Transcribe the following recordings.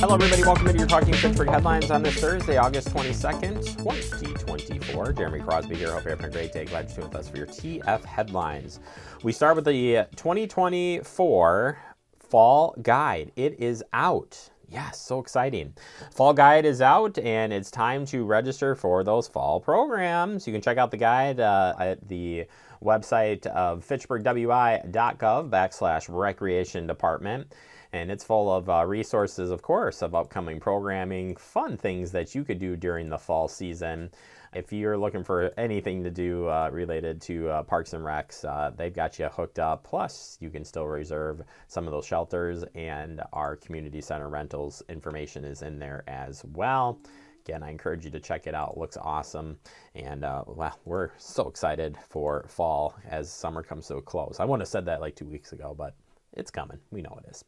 Hello, everybody. Welcome into your Talking Fitchburg headlines on this Thursday, August 22nd, 2024. Jeremy Crosby here. Hope you're having a great day. Glad you're with us for your TF headlines. We start with the 2024 Fall Guide. It is out. Yes, so exciting. Fall Guide is out, and it's time to register for those fall programs. You can check out the guide uh, at the website of fitchburgwi.gov backslash recreation department and it's full of uh, resources, of course, of upcoming programming, fun things that you could do during the fall season. If you're looking for anything to do uh, related to uh, Parks and Recs, uh, they've got you hooked up. Plus, you can still reserve some of those shelters, and our community center rentals information is in there as well. Again, I encourage you to check it out. It looks awesome. And uh, well, we're so excited for fall as summer comes to a close. I wouldn't have said that like two weeks ago, but it's coming. We know it is.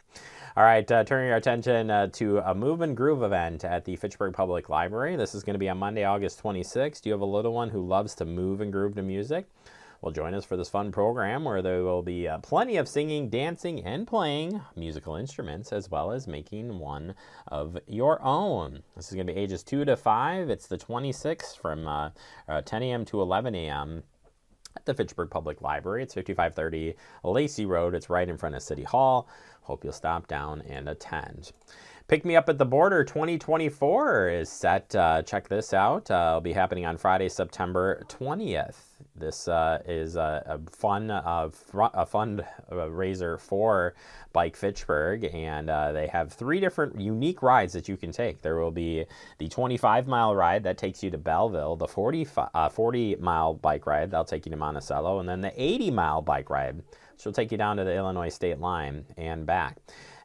All right, uh, turning our attention uh, to a Move and Groove event at the Fitchburg Public Library. This is going to be on Monday, August 26th. Do you have a little one who loves to move and groove to music? Well, join us for this fun program where there will be uh, plenty of singing, dancing, and playing musical instruments, as well as making one of your own. This is going to be ages 2 to 5. It's the 26th from uh, uh, 10 a.m. to 11 a.m at the Fitchburg Public Library. It's 5530 Lacy Road. It's right in front of City Hall. Hope you'll stop down and attend. Pick Me Up at the Border 2024 is set. Uh, check this out. Uh, it'll be happening on Friday, September 20th. This uh, is a, a fun uh, a fundraiser for Bike Fitchburg, and uh, they have three different unique rides that you can take. There will be the 25 mile ride that takes you to Belleville, the 40 uh, 40 mile bike ride that'll take you to Monticello, and then the 80 mile bike ride, will take you down to the Illinois state line and back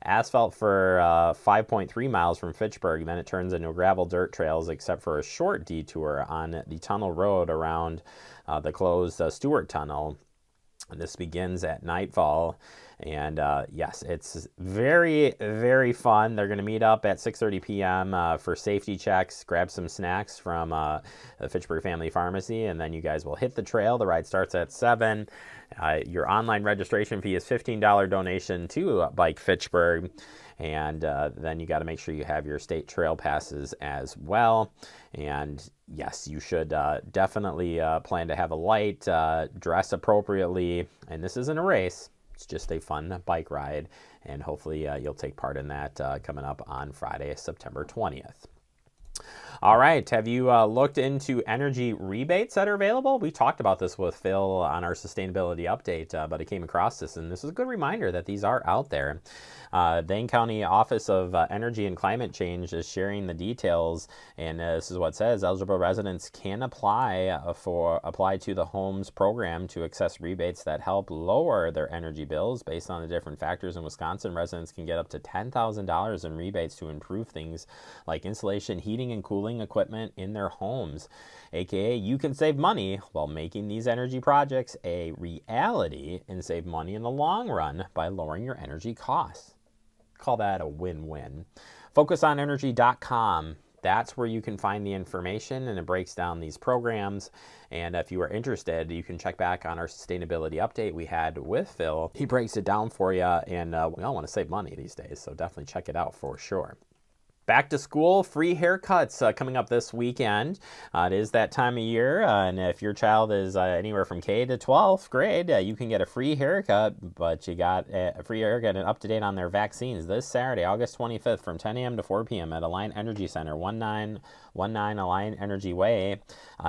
asphalt for uh, 5.3 miles from Fitchburg. Then it turns into gravel dirt trails, except for a short detour on the tunnel road around uh, the closed uh, Stewart Tunnel. This begins at nightfall and uh, yes, it's very, very fun. They're going to meet up at 6.30 p.m. Uh, for safety checks, grab some snacks from uh, the Fitchburg Family Pharmacy, and then you guys will hit the trail. The ride starts at 7. Uh, your online registration fee is $15 donation to Bike Fitchburg. And uh, then you got to make sure you have your state trail passes as well. And yes, you should uh, definitely plan to have a light, dress appropriately. And this isn't a race it's just a fun bike ride, and hopefully uh, you'll take part in that uh, coming up on Friday, September 20th. All right, have you uh, looked into energy rebates that are available? We talked about this with Phil on our sustainability update, uh, but I came across this, and this is a good reminder that these are out there. Uh, Dane County Office of uh, Energy and Climate Change is sharing the details, and uh, this is what says: eligible residents can apply uh, for apply to the homes program to access rebates that help lower their energy bills based on the different factors. In Wisconsin, residents can get up to ten thousand dollars in rebates to improve things like insulation, heating, and cooling equipment in their homes. AKA, you can save money while making these energy projects a reality and save money in the long run by lowering your energy costs call that a win-win. FocusOnEnergy.com. That's where you can find the information and it breaks down these programs. And if you are interested, you can check back on our sustainability update we had with Phil. He breaks it down for you, and uh, we all want to save money these days, so definitely check it out for sure. Back to school, free haircuts uh, coming up this weekend. Uh, it is that time of year, uh, and if your child is uh, anywhere from K to 12th grade, uh, you can get a free haircut, but you got a free haircut and up to date on their vaccines this Saturday, August 25th from 10 a.m. to 4 p.m. at Alliant Energy Center, 1919 Alliant Energy Way,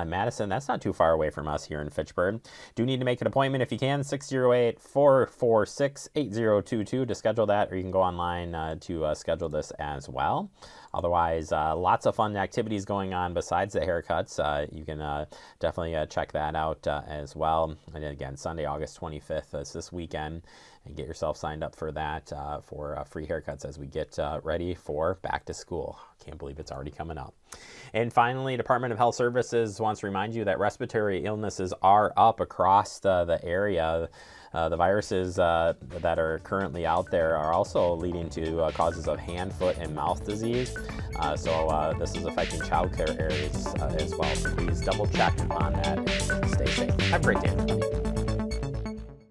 Madison. That's not too far away from us here in Fitchburg. Do need to make an appointment if you can, 608 446 8022 to schedule that, or you can go online uh, to schedule this as well. Otherwise, uh, lots of fun activities going on besides the haircuts. Uh, you can uh, definitely check that out as well. And again, Sunday, August 25th is this weekend. And get yourself signed up for that uh, for free haircuts as we get ready for back to school. Can't believe it's already coming up. And finally, Department of Health Services wants to remind you that respiratory illnesses are up across the, the area. Uh, the viruses uh, that are currently out there are also leading to uh, causes of hand, foot, and mouth disease. Uh, so uh, this is affecting childcare areas uh, as well. So please double check on that stay safe. Have a great day, everybody.